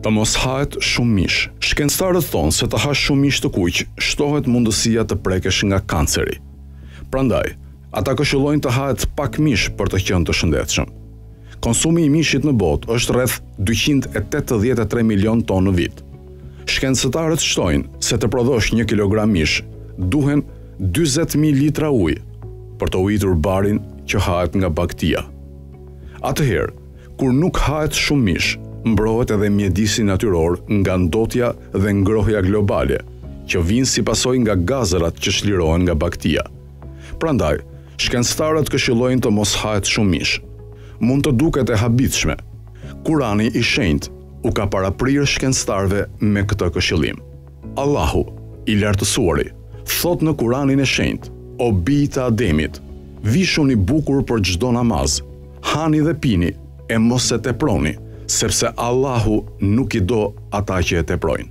Të mos hahet shumë mish. Shkencëtarët thonë se të hash shumë mish të kuq, shtohet mundësia të prekesh nga kanceri. Prandaj, ata këshillojnë të hahet pak mish për të qenë të shëndetshëm. Konsumi i mishit në botë është rreth 283 milion tonë në vit. Shkencëtarët shtojnë se të prodhosh 1 kilogram mish duhen 40.000 litra ujë për të ujitur barin që hahet nga bagëtia. Atëherë, kur nuk hahet shumë mish, mbrohet edhe mjedisi natyror nga ndotja dhe ngrohja globale, që vijnë si pasojë nga gazërat që çlirohen nga bagëtia. Prandaj, shkencëtarët këshillojnë të mos hahet shumë mish. Mund të duket e habitshme. Kurani i Shenjtë u ka paraprirë shkencëtarëve me këtë këshillim. Allahu, i Lartësuari, thotë në Kuranin e Shenjtë, O bij të Ademit, vishuni bukur për çdo namaz, hani dhe pini, e mos e teproni, sepse Allahu nuk i do ata që e teprojnë.